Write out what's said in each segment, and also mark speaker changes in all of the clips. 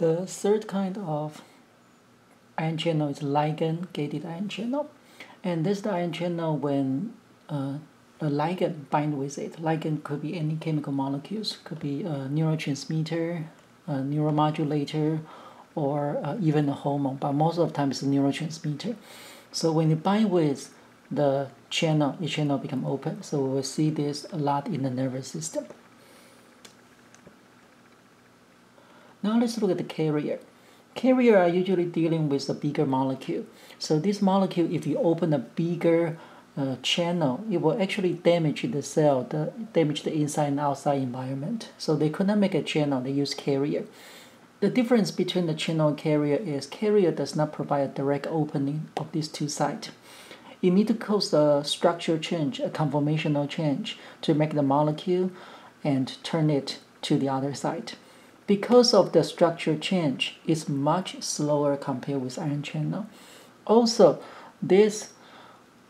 Speaker 1: The third kind of ion channel is ligand gated ion channel. And this ion channel when uh, a ligand bind with it. Ligand could be any chemical molecules, could be a neurotransmitter, a neuromodulator, or uh, even a hormone, but most of the time it's a neurotransmitter. So when you bind with the channel, the channel become open. So we will see this a lot in the nervous system. Now let's look at the carrier. Carrier are usually dealing with a bigger molecule. So this molecule, if you open a bigger uh, channel, it will actually damage the cell, the, damage the inside and outside environment. So they could not make a channel, they use carrier. The difference between the channel and carrier is carrier does not provide a direct opening of these two sites. You need to cause a structure change, a conformational change to make the molecule and turn it to the other side. Because of the structure change, it's much slower compared with ion channel. Also, this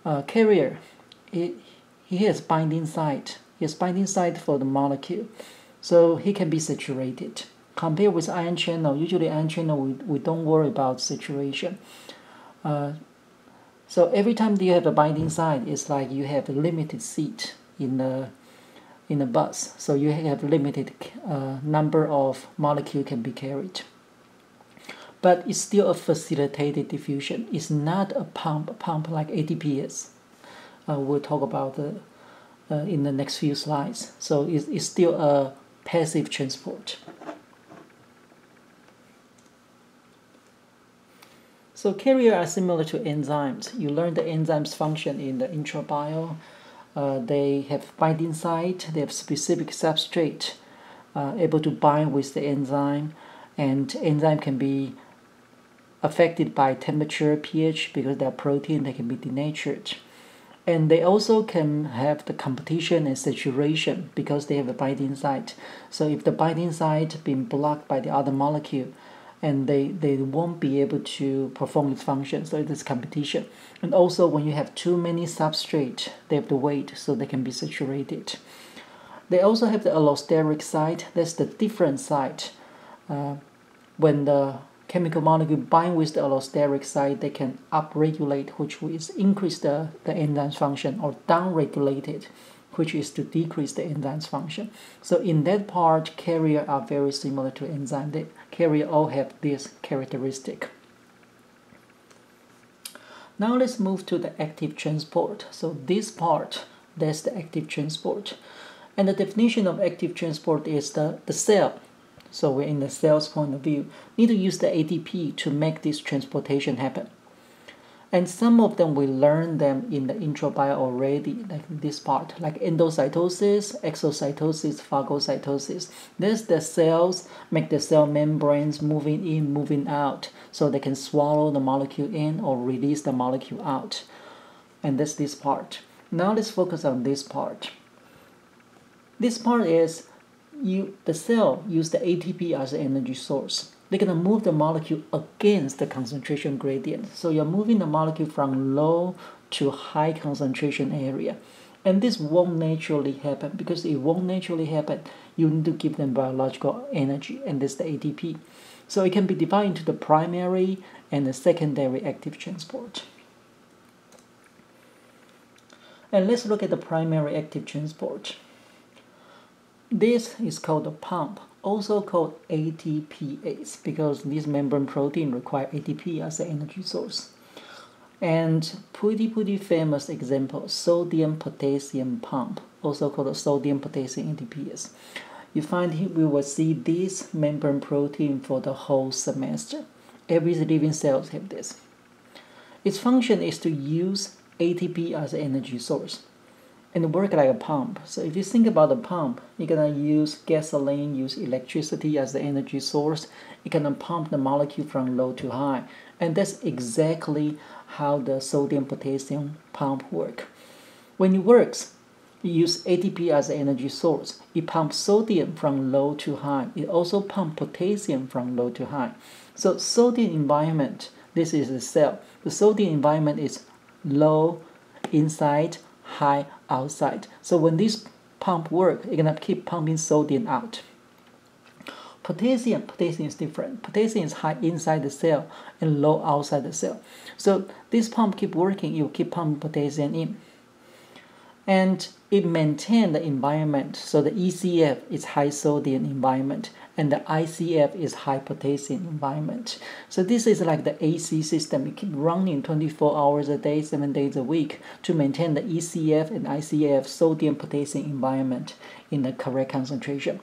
Speaker 1: uh, carrier, it, he has binding site. He has binding site for the molecule, so he can be saturated. Compared with ion channel, usually ion channel we, we don't worry about saturation. Uh, so every time you have a binding site, it's like you have a limited seat in the in the bus. So you have limited uh, number of molecule can be carried but it's still a facilitated diffusion. It's not a pump, pump like ATP is. Uh, we'll talk about the, uh, in the next few slides. So it's, it's still a passive transport. So carrier are similar to enzymes. You learn the enzymes function in the intro bio. Uh, they have binding site, they have specific substrate uh, able to bind with the enzyme, and enzyme can be affected by temperature, pH, because they're protein, they can be denatured. And they also can have the competition and saturation because they have a binding site. So if the binding site been blocked by the other molecule, and they, they won't be able to perform its function, so it is competition. And also when you have too many substrate, they have to wait so they can be saturated. They also have the allosteric site, that's the different site. Uh, when the chemical molecule bind with the allosteric site, they can upregulate, which is increase the, the enzyme's function, or downregulate it, which is to decrease the enzyme's function. So in that part, carrier are very similar to enzyme. The carrier all have this characteristic. Now let's move to the active transport. So this part, that's the active transport. And the definition of active transport is the, the cell so we're in the cell's point of view, need to use the ATP to make this transportation happen. And some of them we learn them in the intro bio already, like this part, like endocytosis, exocytosis, phagocytosis. This the cells make the cell membranes moving in, moving out, so they can swallow the molecule in or release the molecule out. And that's this part. Now let's focus on this part. This part is you the cell use the ATP as an energy source. They're gonna move the molecule against the concentration gradient. So you're moving the molecule from low to high concentration area. And this won't naturally happen because it won't naturally happen. You need to give them biological energy, and this is the ATP. So it can be divided into the primary and the secondary active transport. And let's look at the primary active transport. This is called a pump, also called ATPase, because this membrane protein require ATP as an energy source. And pretty pretty famous example, sodium potassium pump, also called sodium potassium ATPase. You find we will see this membrane protein for the whole semester. Every living cells have this. Its function is to use ATP as an energy source and work like a pump. So if you think about a pump, you're gonna use gasoline, use electricity as the energy source. It can pump the molecule from low to high. And that's exactly how the sodium potassium pump work. When it works, you use ATP as the energy source. It pumps sodium from low to high. It also pumps potassium from low to high. So sodium environment, this is the cell. The sodium environment is low inside, high outside. So when this pump work, you're gonna keep pumping sodium out. Potassium, potassium is different. Potassium is high inside the cell and low outside the cell. So this pump keep working, you keep pumping potassium in. And it maintain the environment. So the ECF is high sodium environment and the ICF is high environment. So this is like the AC system. You keep running 24 hours a day, 7 days a week to maintain the ECF and ICF sodium potassium environment in the correct concentration.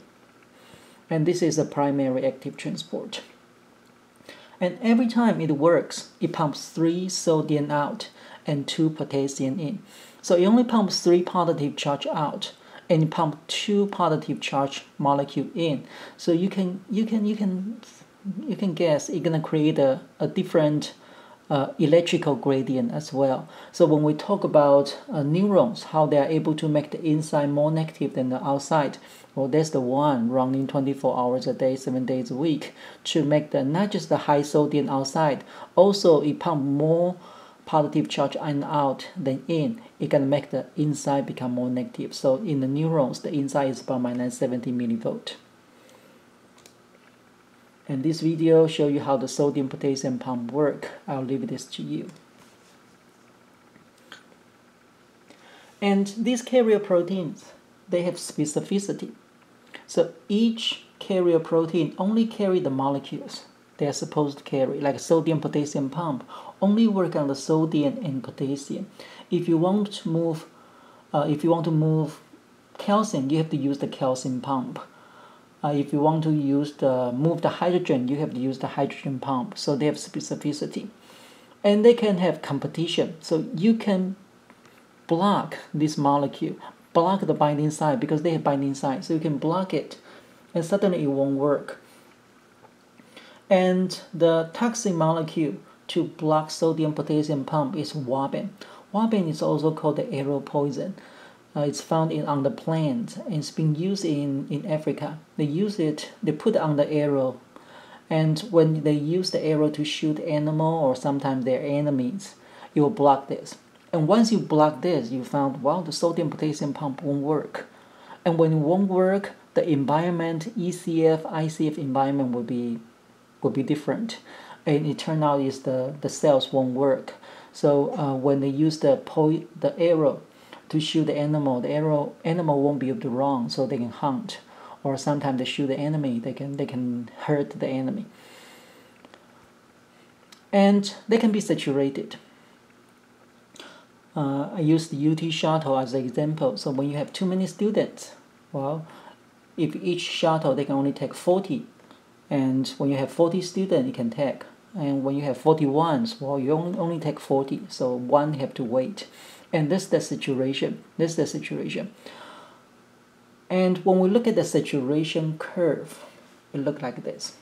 Speaker 1: And this is a primary active transport. And every time it works, it pumps 3 sodium out and 2 potassium in. So it only pumps 3 positive charge out and you pump two positive charge molecule in. So you can you can you can you can guess it's gonna create a, a different uh, electrical gradient as well. So when we talk about uh, neurons, how they are able to make the inside more negative than the outside, well, that's the one running 24 hours a day, seven days a week to make the not just the high sodium outside, also it pump more positive charge in out than in, it can make the inside become more negative. So in the neurons, the inside is about minus 70 millivolt. And this video show you how the sodium potassium pump work. I'll leave this to you. And these carrier proteins, they have specificity. So each carrier protein only carry the molecules they are supposed to carry, like sodium potassium pump, only work on the sodium and potassium. If you want to move, uh, if you want to move calcium, you have to use the calcium pump. Uh, if you want to use the move the hydrogen, you have to use the hydrogen pump. So they have specificity, and they can have competition. So you can block this molecule, block the binding site because they have binding site. So you can block it, and suddenly it won't work. And the toxic molecule to block sodium potassium pump is ouabain. Ouabain is also called the arrow poison. Uh, it's found in on the plant and it's been used in, in Africa. They use it, they put it on the arrow. And when they use the arrow to shoot animal or sometimes their enemies, it will block this. And once you block this, you found, well, the sodium potassium pump won't work. And when it won't work, the environment, ECF, ICF environment will be will be different and it turned out is the, the cells won't work. So uh, when they use the po- the arrow to shoot the animal, the arrow animal won't be able to run, so they can hunt. Or sometimes they shoot the enemy, they can they can hurt the enemy. And they can be saturated. Uh, I use the UT shuttle as an example. So when you have too many students, well, if each shuttle they can only take 40, and when you have 40 students, you can take and when you have 41s well you only, only take 40 so one have to wait. And this is the situation this is the situation. And when we look at the saturation curve it look like this.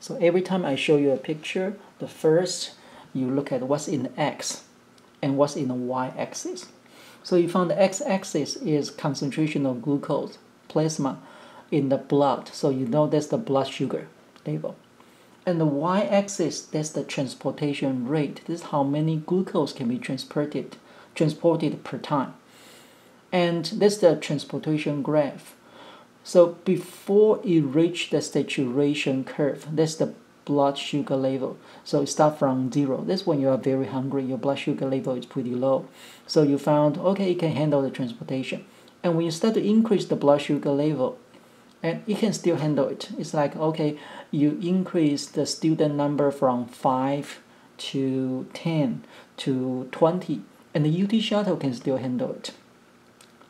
Speaker 1: So every time I show you a picture the first you look at what's in the x and what's in the y-axis so you found the x-axis is concentration of glucose plasma in the blood. So you know that's the blood sugar level and the y-axis, that's the transportation rate. This is how many glucose can be transported, transported per time. And that's the transportation graph. So before it reach the saturation curve, that's the blood sugar level. So it starts from zero. That's when you are very hungry. Your blood sugar level is pretty low. So you found, okay, it can handle the transportation. And when you start to increase the blood sugar level, and it can still handle it. It's like, okay, you increase the student number from 5 to 10 to 20, and the UT shuttle can still handle it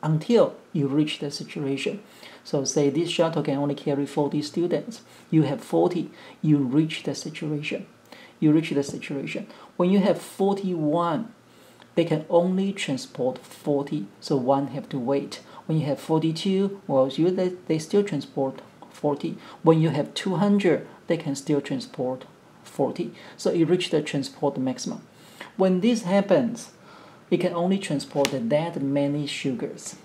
Speaker 1: until you reach the situation. So say this shuttle can only carry 40 students. You have 40, you reach the situation. You reach the situation. When you have 41, they can only transport 40, so one have to wait. When you have 42, well, you, they, they still transport 40. When you have 200, they can still transport 40. So it reached the transport maximum. When this happens, it can only transport that many sugars.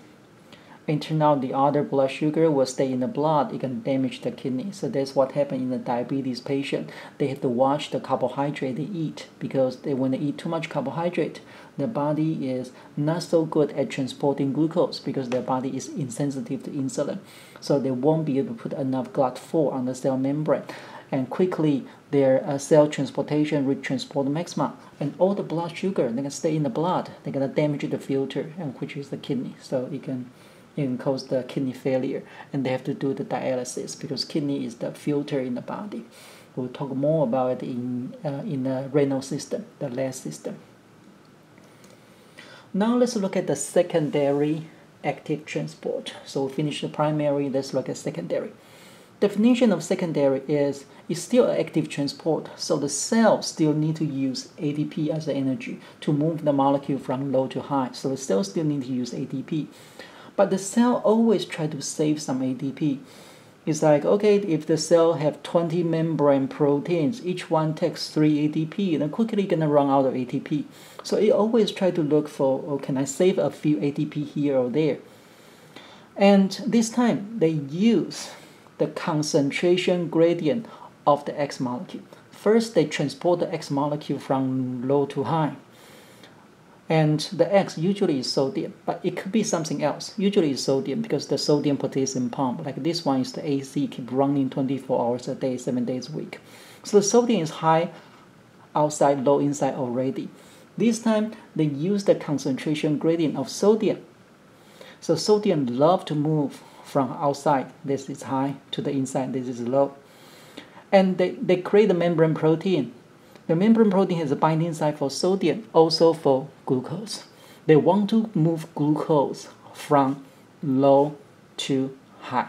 Speaker 1: And turn out the other blood sugar will stay in the blood, it can damage the kidney. So that's what happened in the diabetes patient. They have to watch the carbohydrate they eat because they, when they eat too much carbohydrate, their body is not so good at transporting glucose because their body is insensitive to insulin. So they won't be able to put enough GLUT4 on the cell membrane and quickly their uh, cell transportation reach transport maximum and all the blood sugar they can stay in the blood they're going to damage the filter and which is the kidney so it can can cause the kidney failure and they have to do the dialysis because kidney is the filter in the body we'll talk more about it in uh, in the renal system the last system now let's look at the secondary active transport so we finish the primary let's look at secondary definition of secondary is it's still active transport, so the cell still need to use ATP as the energy to move the molecule from low to high. So the cell still need to use ATP. But the cell always try to save some ATP. It's like, okay, if the cell have 20 membrane proteins, each one takes 3 ATP, then quickly gonna run out of ATP. So it always try to look for, oh, can I save a few ATP here or there? And this time they use the concentration gradient of the X molecule. First, they transport the X molecule from low to high. And the X usually is sodium, but it could be something else. Usually it's sodium because the sodium potassium pump, like this one is the AC, keep running 24 hours a day, 7 days a week. So the sodium is high outside, low inside already. This time, they use the concentration gradient of sodium. So sodium love to move from outside, this is high, to the inside, this is low. And they, they create the membrane protein. The membrane protein has a binding site for sodium, also for glucose. They want to move glucose from low to high.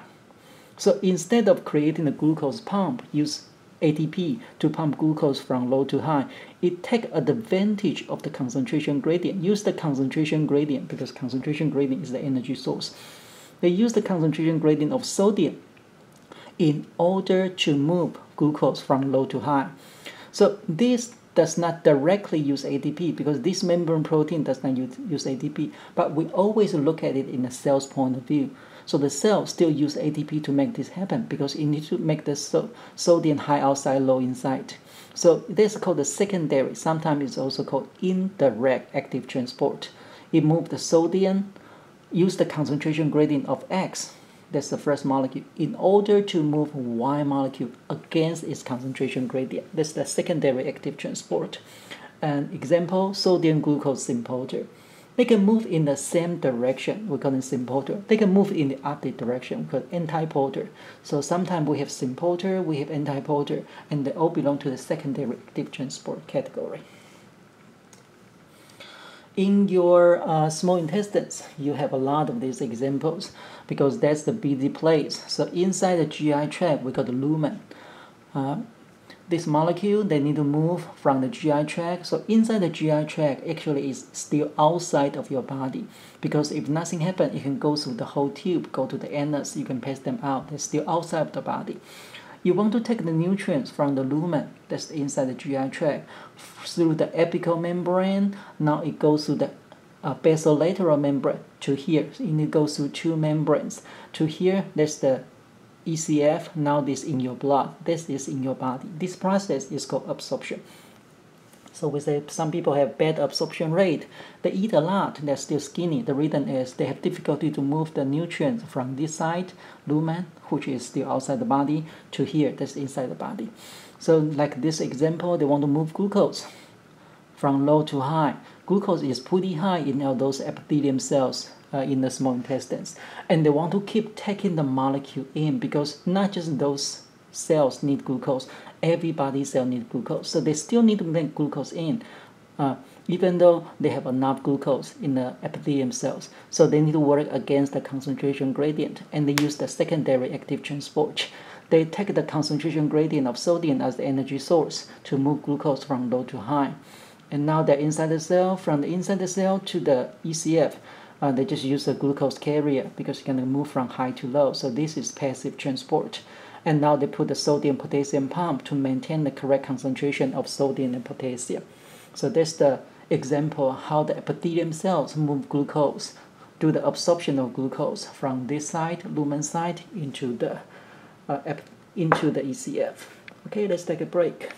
Speaker 1: So instead of creating a glucose pump, use ATP to pump glucose from low to high, it take advantage of the concentration gradient. Use the concentration gradient because concentration gradient is the energy source they use the concentration gradient of sodium in order to move glucose from low to high. So this does not directly use ATP because this membrane protein does not use, use ATP, but we always look at it in a cell's point of view. So the cell still use ATP to make this happen because it needs to make the so sodium high outside, low inside. So this is called the secondary. Sometimes it's also called indirect active transport. It moves the sodium use the concentration gradient of X, that's the first molecule, in order to move Y molecule against its concentration gradient. That's the secondary active transport. An example, sodium glucose symporter. They can move in the same direction, we call it symporter. They can move in the opposite direction, we call it antiporter. So sometimes we have symporter, we have antiporter, and they all belong to the secondary active transport category in your uh, small intestines, you have a lot of these examples because that's the busy place. So inside the GI tract, we got the lumen. Uh, this molecule, they need to move from the GI tract. So inside the GI tract actually is still outside of your body because if nothing happens, it can go through the whole tube, go to the anus, you can pass them out. They're still outside of the body. You want to take the nutrients from the lumen that's inside the GI tract through the apical membrane. Now it goes through the uh, basolateral membrane to here. And it goes through two membranes. To here, there's the ECF. Now this in your blood. This is in your body. This process is called absorption. So we say some people have bad absorption rate. They eat a lot, they're still skinny. The reason is they have difficulty to move the nutrients from this side, lumen, which is still outside the body, to here, that's inside the body. So like this example, they want to move glucose from low to high. Glucose is pretty high in all those epithelium cells uh, in the small intestines. And they want to keep taking the molecule in because not just those cells need glucose, everybody cell needs glucose. So they still need to make glucose in, uh, even though they have enough glucose in the epithelium cells. So they need to work against the concentration gradient, and they use the secondary active transport. They take the concentration gradient of sodium as the energy source to move glucose from low to high. And now they're inside the cell, from the inside the cell to the ECF, uh, they just use the glucose carrier because you can move from high to low. So this is passive transport and now they put the sodium potassium pump to maintain the correct concentration of sodium and potassium. So that's the example how the epithelium cells move glucose do the absorption of glucose from this side, lumen side, into the uh, into the ECF. Okay, let's take a break.